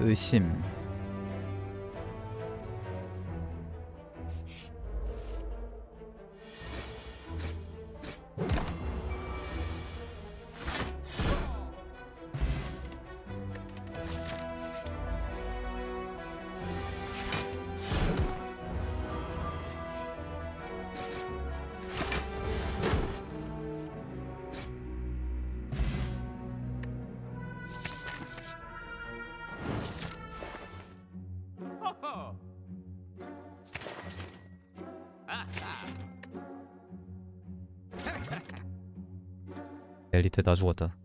의심 엘리트 다 죽었다.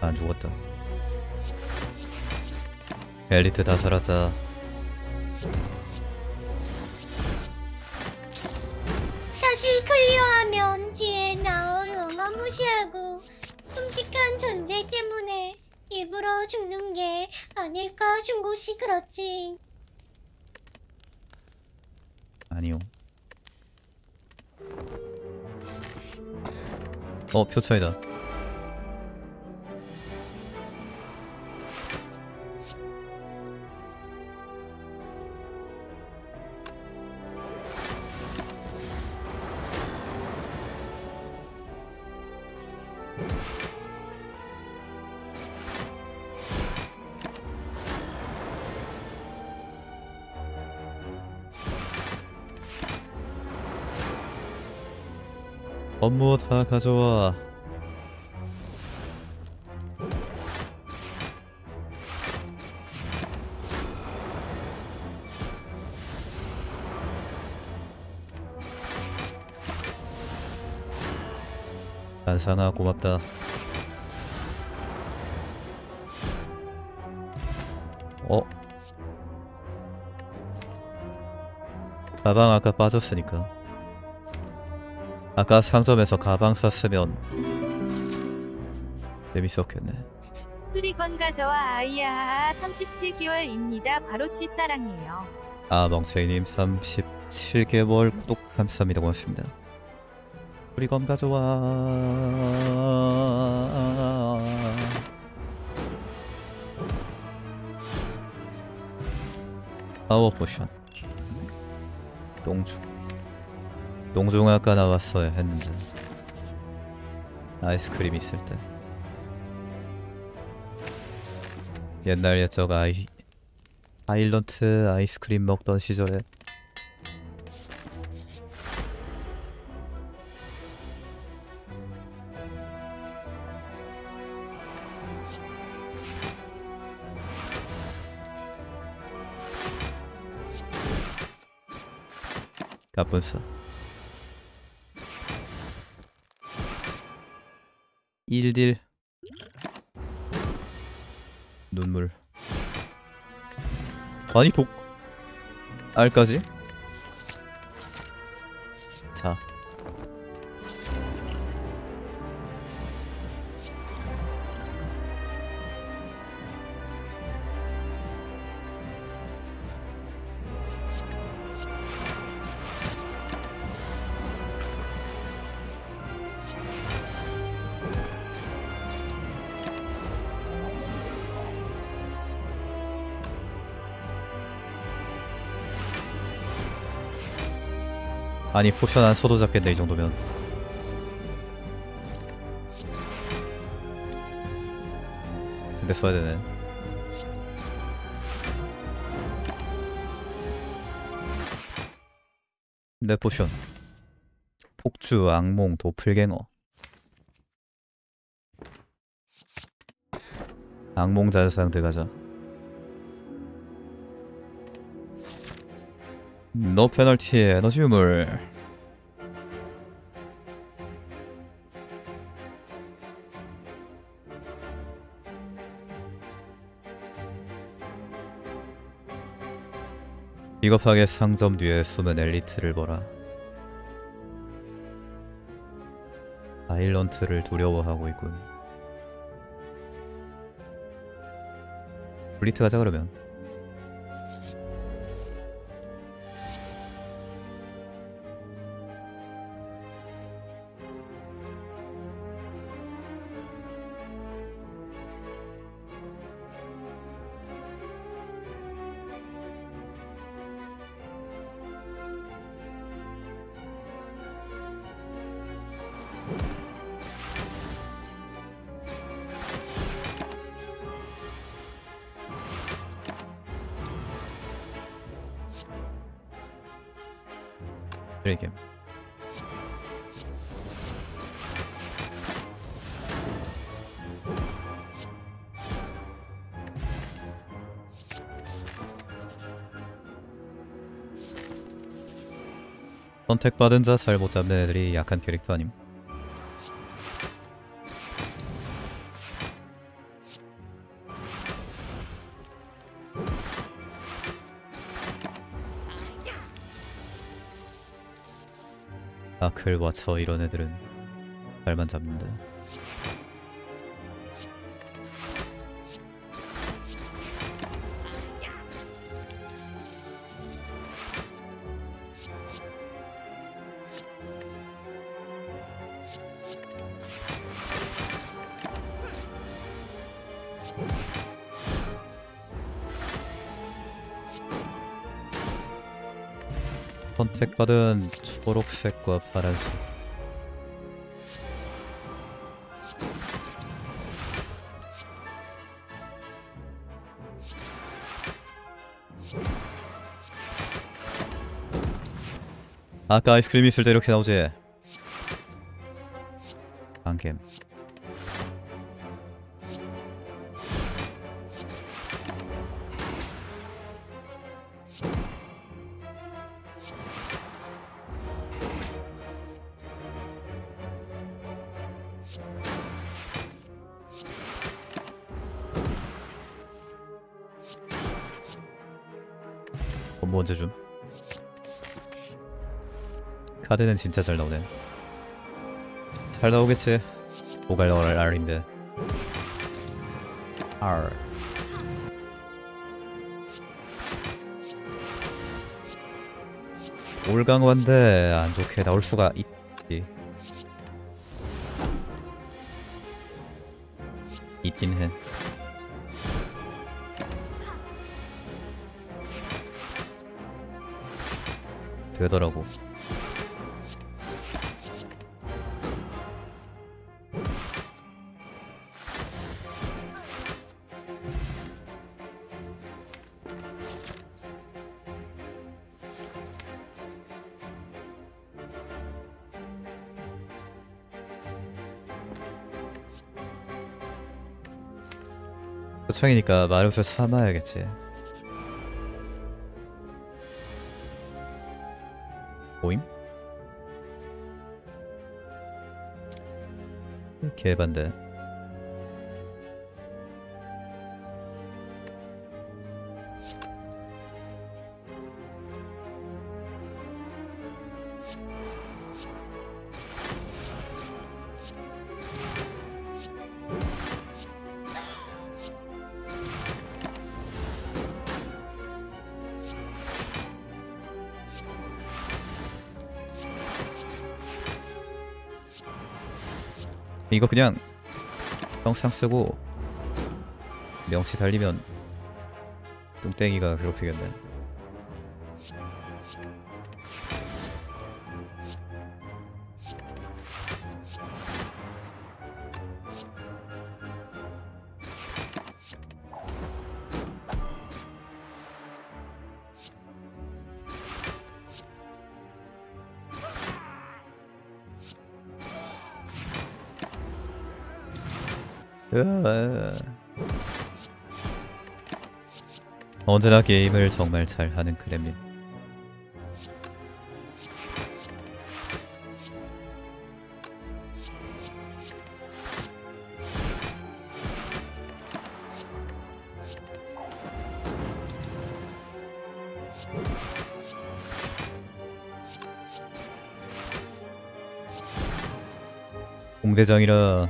안 죽었다. 엘리트 다 살았다 사실 클리어하면 뒤에 나올 영화 무시하고 끔찍한 존재 때문에 일부러 죽는 게 아닐까 중고씨 그렇지. 아니요 어 표차이다 업무 다 가져와. 안상아 고맙다. 어? 가방 아까 빠졌으니까 아까 상점에서 가방 샀으면 재밌었겠네. 수리건 가져와 아이야 37개월입니다. 바로 실사랑이에요. 아 멍청이님 37개월 구독 감사합니다. 고맙습니다. 검 가져와 파워 포션. 똥중 아까 나왔어야 했는데 아이스크림 있을 때. 옛날 옛적 아이 Silent 아이스크림 먹던 시절에 가뿐싸 1딜 눈물 아니 독 알까지? 아니 potion 안 써도 잡겠네 이 정도면. 근데 써야 되네. 내 potion. 폭주 악몽 도플갱어. 악몽 자세상 들어가자. 노 페널티 에너지 유물 비겁하게 상점 뒤에 숨은 엘리트를 보라. 아일런트를 두려워하고 있군. 블리트 가자 그러면. 선택받은 자 잘 못 잡는 애들이 약한 캐릭터 아님. 아클 와처 이런 애들은 잘만 잡는다. 선택받은 초록색과 파란색. 아까 아이스크림 있을 때 이렇게 나오지? 안겜 카드는 진짜 잘 나오네. 잘 나오겠지. 오갈 얼 R인데. R. 올강화인데 안 좋게 나올 수가 있지. 있긴 해. 되더라고. 초창이니까 마루스 참아야겠지. 모임? 개반대. 이거 그냥 영상 쓰고 명치 달리면 뚱땡이가 괴롭히겠네. 언제나 게임을 정말 잘하는 그램린 공대장이라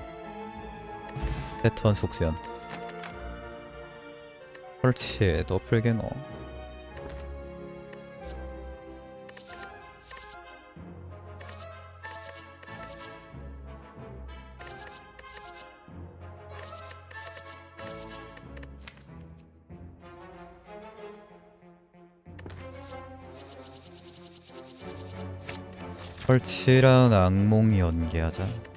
패턴 속세함 헐치 도플갱어 헐치랑 악몽 연계하자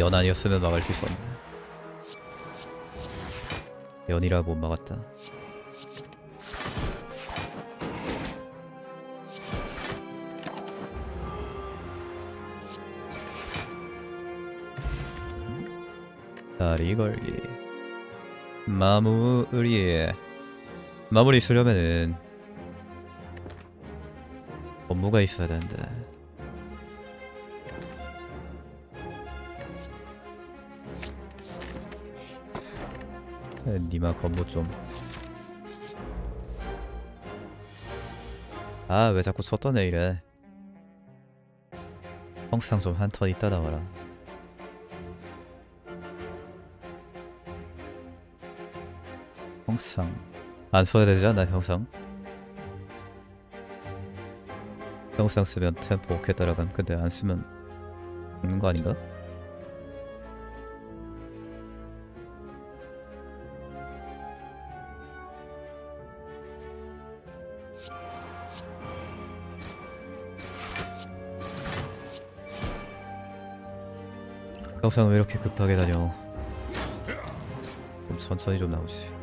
연 아니었으면 막을 수 있었는데. 연이라 못 막았다. 다리 걸기. 마무리 마무리 쓰려면은 업무가 있어야 되는 니마 건보 좀. 아, 왜 자꾸 쳤던 애 이래. 항상 좀 한 턴 있다 나와라. 항상 안 써야 되지 않나 형상? 형상 쓰면 템포 오케 따라간 근데 안 쓰면 죽는 거 아닌가? 형상 왜 이렇게 급하게 다녀? 좀 천천히 좀 나오지.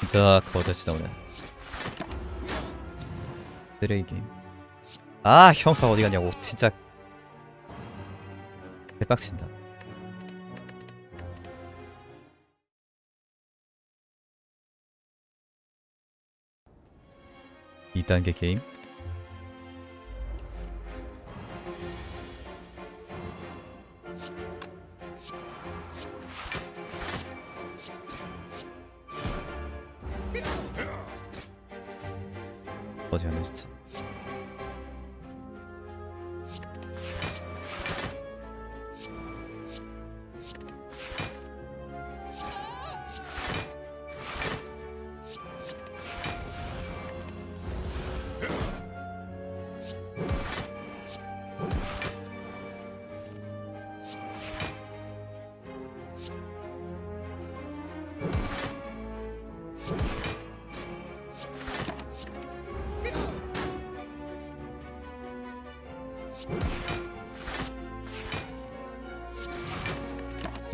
진짜 거저씨 나오네. 쓰레기. 아 형사 어디 갔냐고 진짜 대박친다. 2단계 게임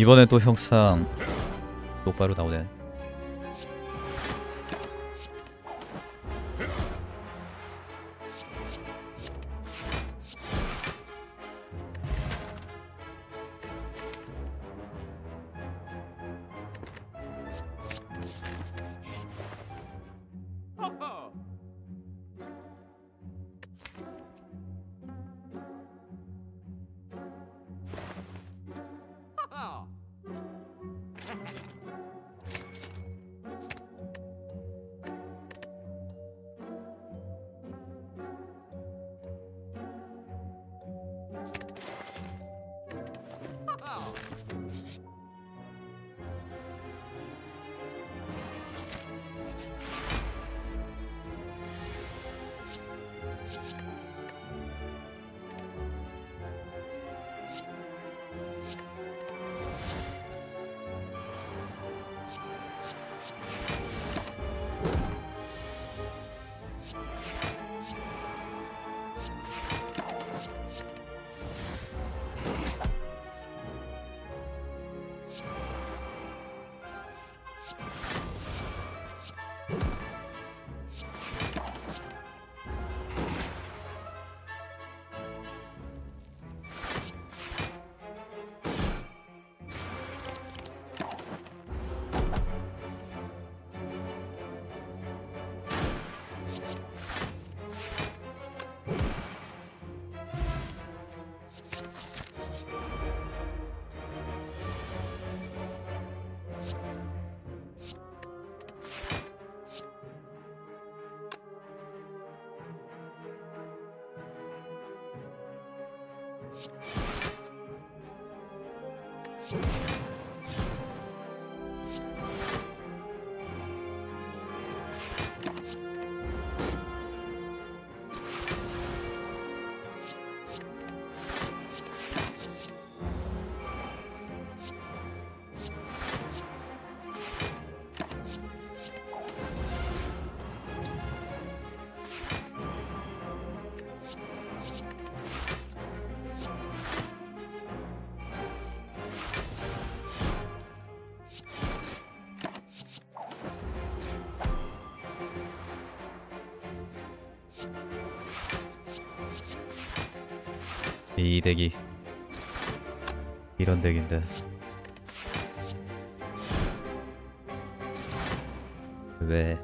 이번엔 또 형상 똑바로 나오네 you 이 덱이 이런 덱인데. 왜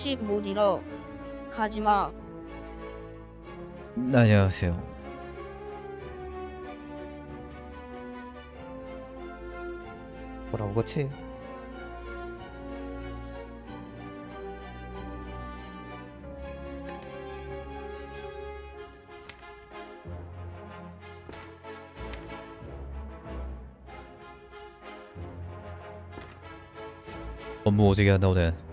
1080못 잃어 가지마. 안녕하세요. 뭐라고 그치? 업무 오지게 안 나오네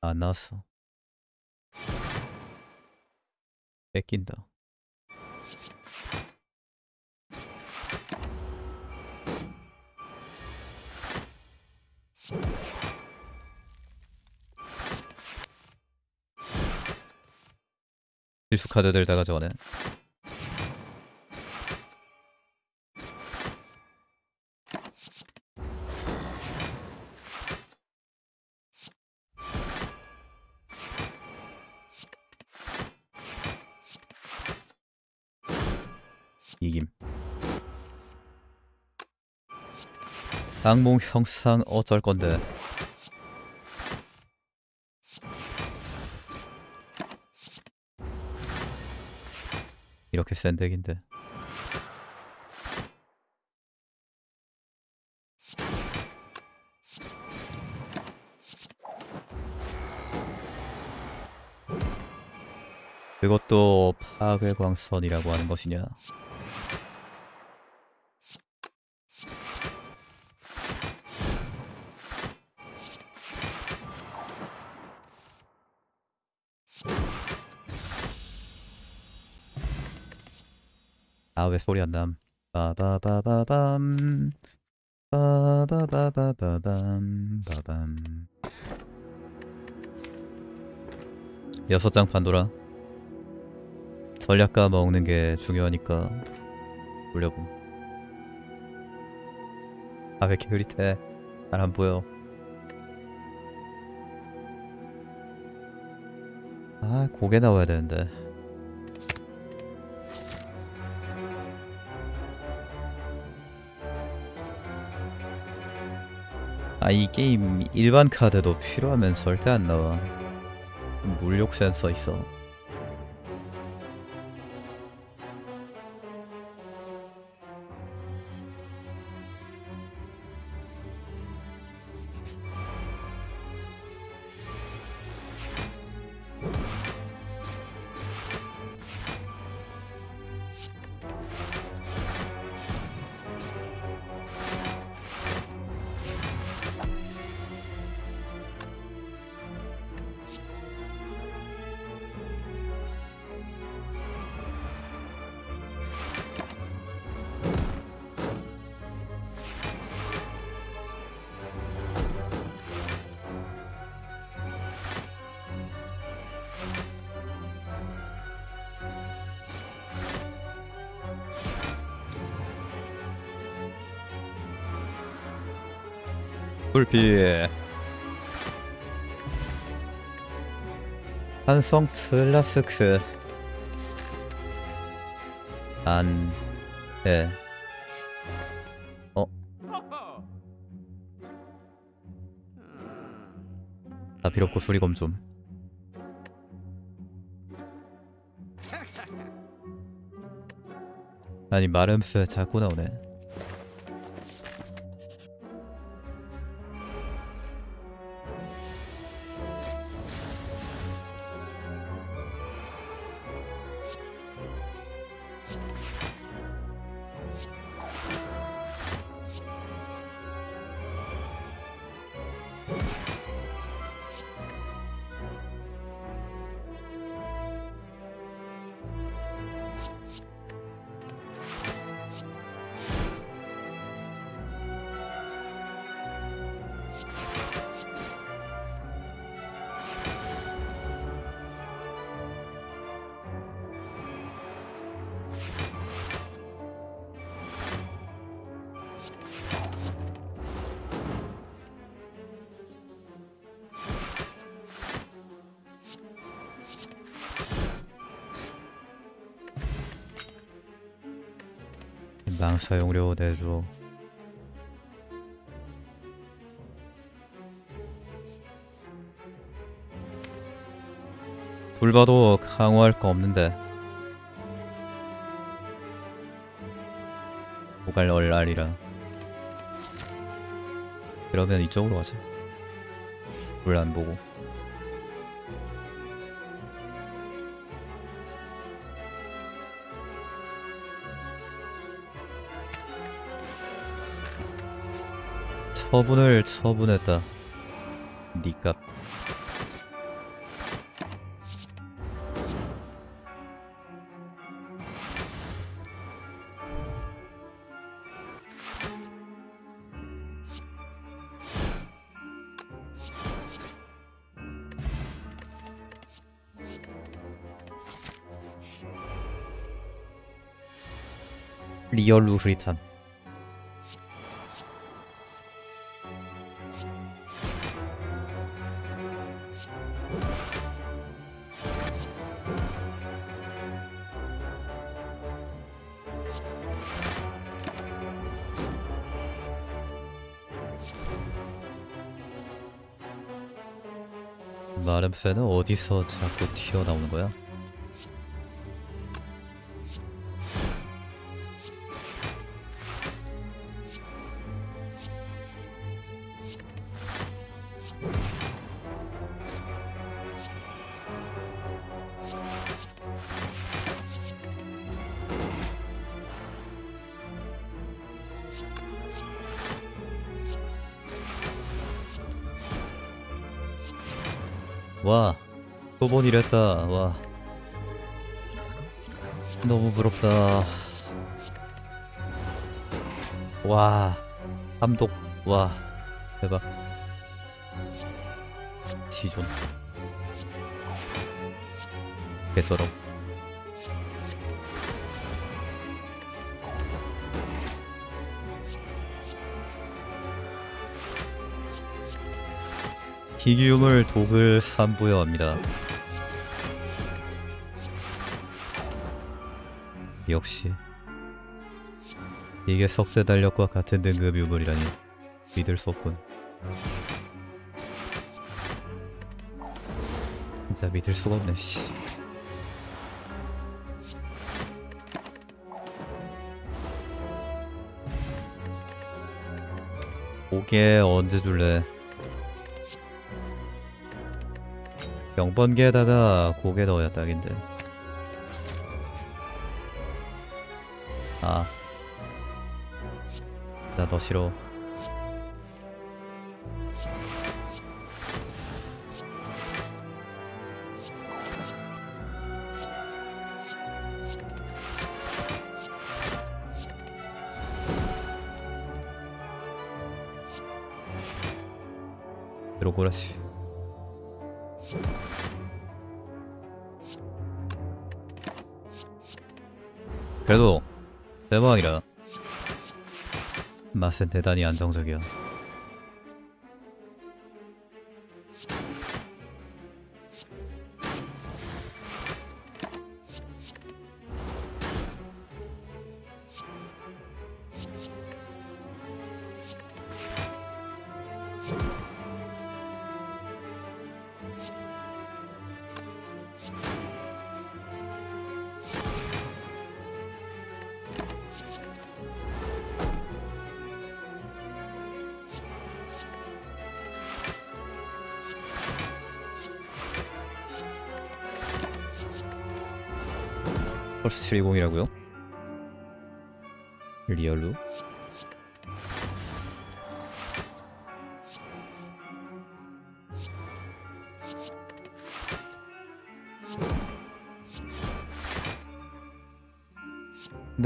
안 나왔어. 뺏긴다. 필수 카드들 다 가져가네 악몽 형상 어쩔 건데. 이렇게 센 덱인데. 그것도 파괴광선이라고 하는 것이냐 아 왜 소리 안 남? 빠바바바밤. 빠바바바바밤. 바밤. 여섯 장 판도라. 전략가 먹는 게 중요하니까 돌려봄. 아 왜 이렇게 흐릿해 잘 안 보여. 아 고개 나와야 되는데 아 이 게임 일반 카드도 필요하면 절대 안 나와. 물욕 센서 있어 불피 한성 플라스크 안 해. 어? 나 없고 수리검 좀. 아니 마름스 자꾸 나오네. you 망 사용료 내줘. 불봐도 강화할 거 없는데. 고갈 얼알이라. 그러면 이쪽으로 가자. 불 안 보고. 처분을 처분했다. 니값. 리얼 루프리탐. 마름새는 어디서 자꾸 튀어나오는 거야? 이랬다. 와, 너무 부럽다. 와, 감독, 와, 대박. 지존. 개쩔어. 희귀유물 독을 산부여합니다. 역시 이게 석쇠 달력과 같은 등급 유물이라니 믿을 수 없군. 진짜 믿을 수가 없네. 씨. 고개 언제 줄래? 경번개에다가 고개 넣어야 딱인데 아. 나 너 싫어. 들어보라시. 그래도 대박이라. 맛은 대단히 안정적이야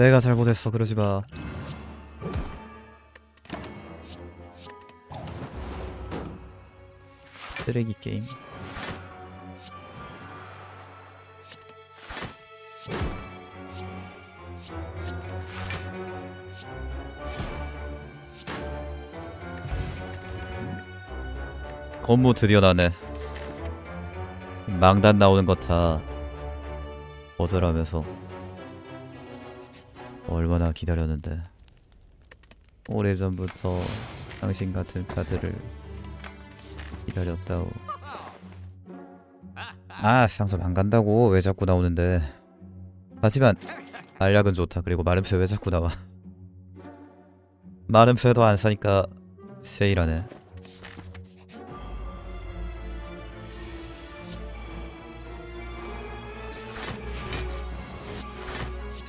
내가 잘못했어 그러지 마. 쓰레기 게임. 업무 드디어 나네. 망단 나오는 거 다 거절하면서 얼마나 기다렸는데. 오래전부터 당신 같은 카드를 기다렸다고 아 상섭 안 간다고? 왜 자꾸 나오는데? 하지만 알약은 좋다. 그리고 마름새 왜 자꾸 나와? 마름새도 안 사니까 세일하네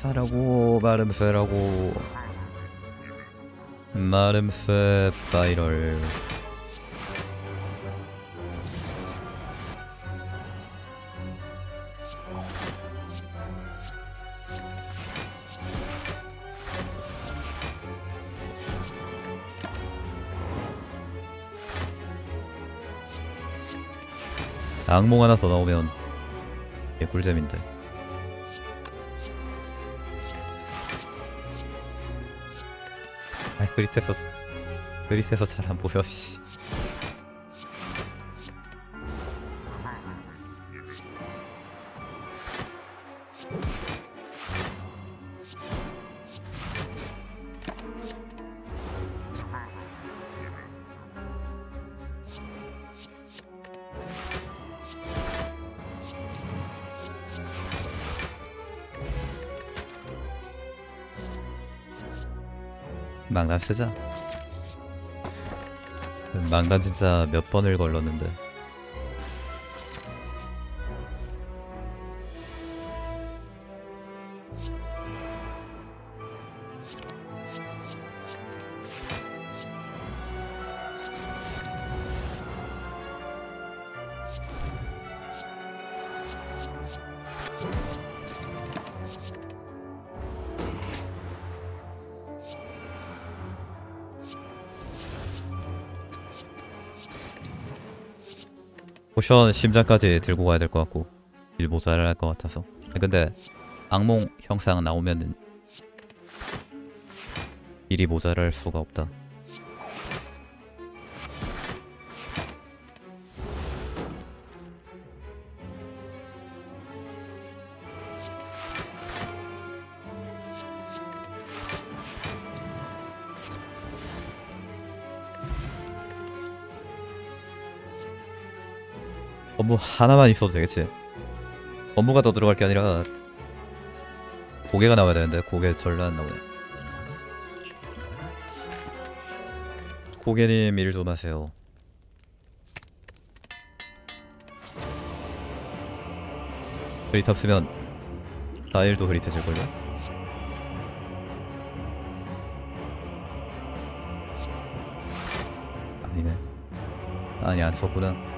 사라고 마름새라고. 마름새 바이럴. 악몽 하나 더 나오면 이게 꿀잼인데 아 그릿에서 그릿에서 잘 안 보여 씨. 망단 쓰자. 망단 진짜 몇 번을 걸렀는데 potion 심장까지 들고 가야 될 것 같고 일 모자랄 것 같아서. 아, 근데 악몽 형상 나오면은 일이 모자랄 수가 없다 하나만 있어도 되겠지. 업무가 더 들어갈 게 아니라 고개가 나와야 되는데 고개 절로 안 나오네. 고개님 일 좀 하세요. 흐릿 없으면 다 일도 흐릿해질걸요? 아니네. 아니 안 썼구나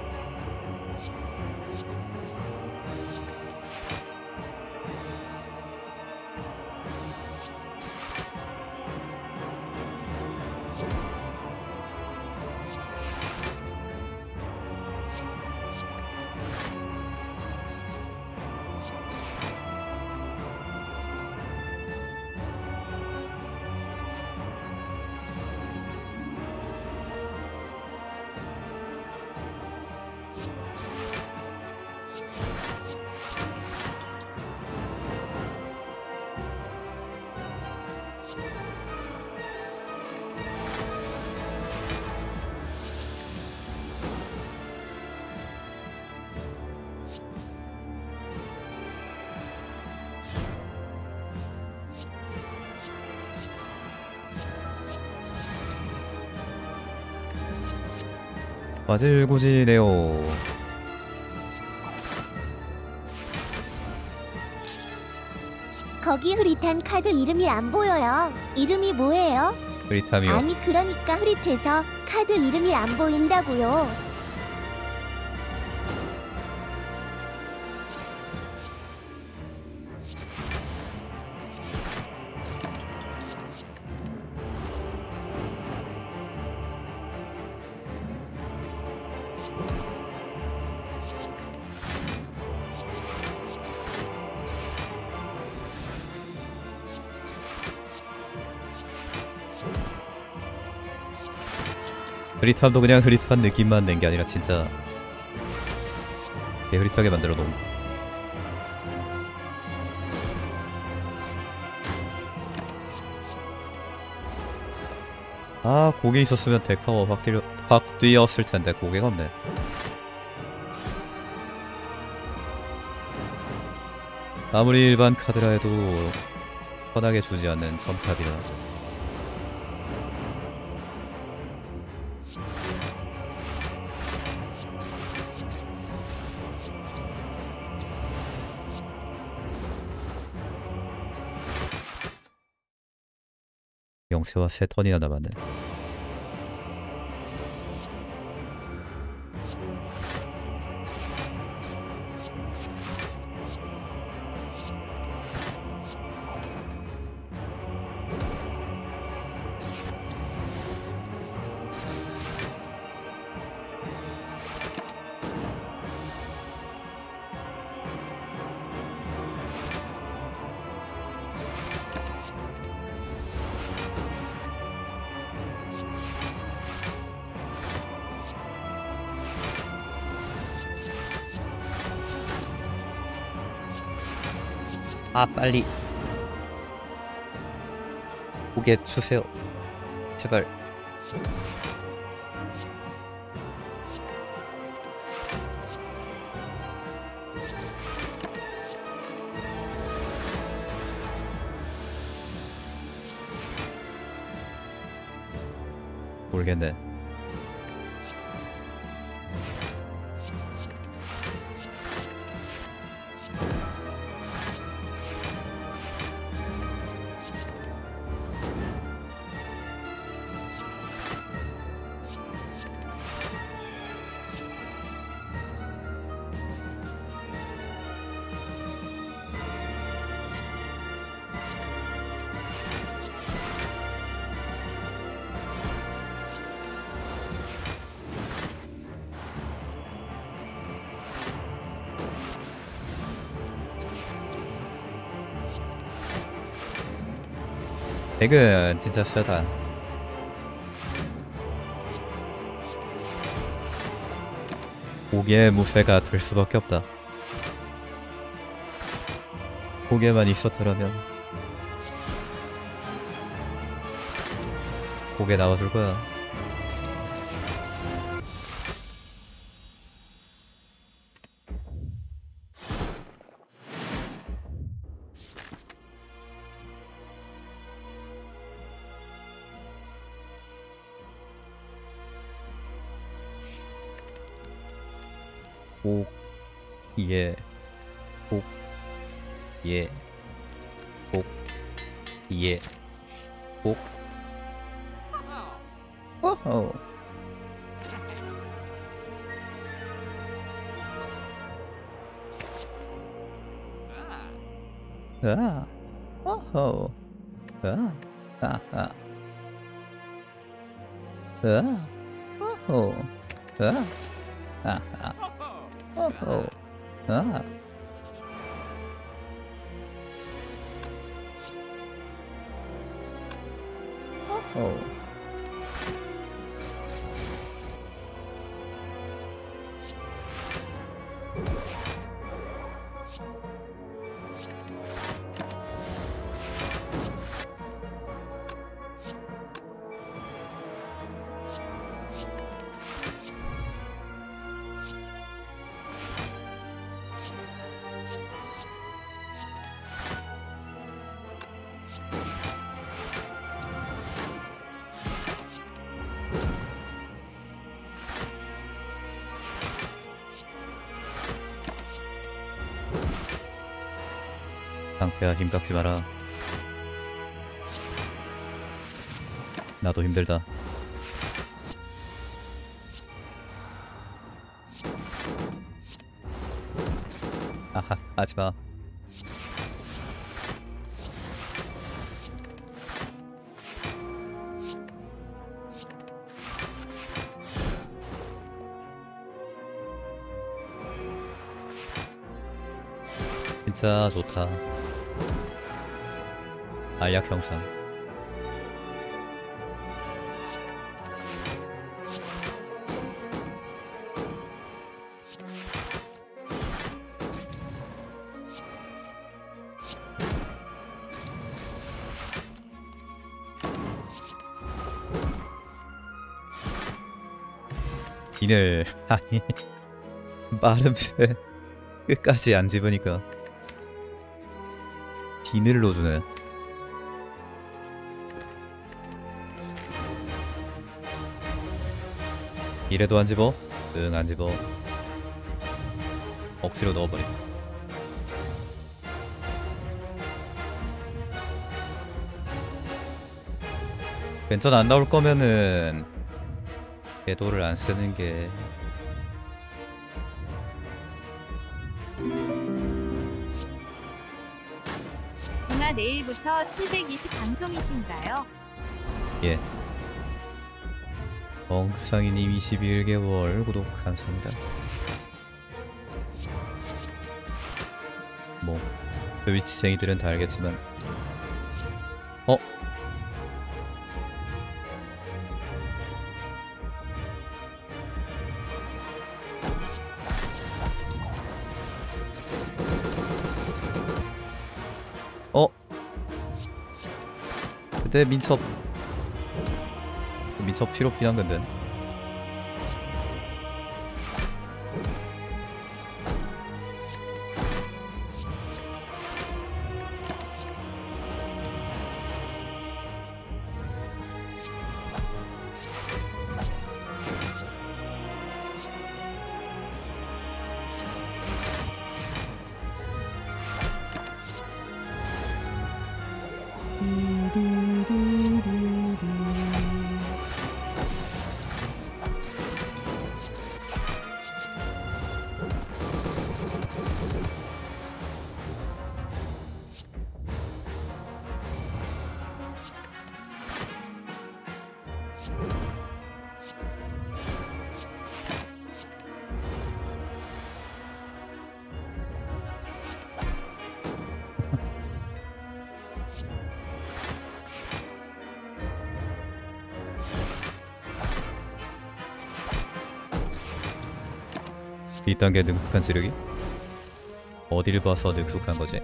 와질구지네요. 거기 흐릿한 카드 이름이 안 보여요. 이름이 뭐예요? 흐릿함이요. 아니 그러니까 흐릿해서 카드 이름이 안 보인다고요. 흐릿함도 그냥 흐릿한 느낌만 낸 게 아니라 진짜 개 흐릿하게 만들어 놓은. 아 고개 있었으면 데카워 확 뛰어 확 뛰었을 텐데 고개가 없네. 아무리 일반 카드라 해도 편하게 주지 않는 점탑이라. 영세와 세 턴이나 남았네. 아 빨리. 고개 주세요. 제발. 모르겠네 덱은 진짜 세다. 고개 무쇠가 될 수밖에 없다. 고개만 있었더라면 고개 나와줄 거야 상태야. 힘 깎지 마라. 나도 힘들다. 아하 하지마. 진짜 좋다 알약 형상. 비늘 아니 마름새 끝까지 안 집으니까. 비늘로 주네 이래도 안 집어? 응 안 집어 억지로 넣어버려 괜찮아 안 나올 거면은 궤도를 안 쓰는 게 중아 내일부터 720 방송이신가요? 예. 엉상이님 21개월 구독 감사합니다. 뭐, 그 위치쟁이들은 다 알겠지만. 어? 어? 그때 민첩 민첩 필요 없긴 한 건데 뒷단계 능숙한 지르기? 어딜 봐서 능숙한 거지?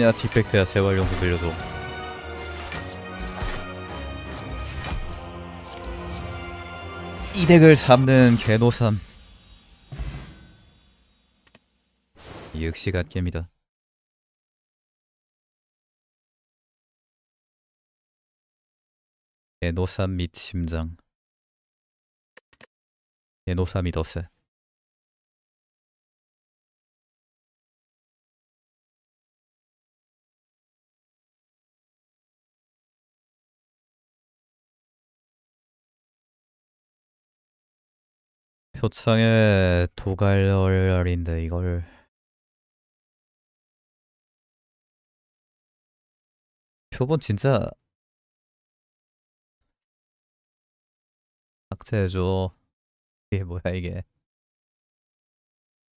야 디펙트야 재활용도 빌려줘 이 덱을 잡는 개노삼. 역시 갓겜이다. 개노삼 및 심장. 개노삼이 더 세 표창에 도갈열인데 이걸. 표본 진짜 삭제해줘 이게 뭐야 이게.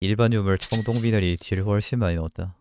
일반 유물 청동 비늘이 딜 훨씬 많이 넣었다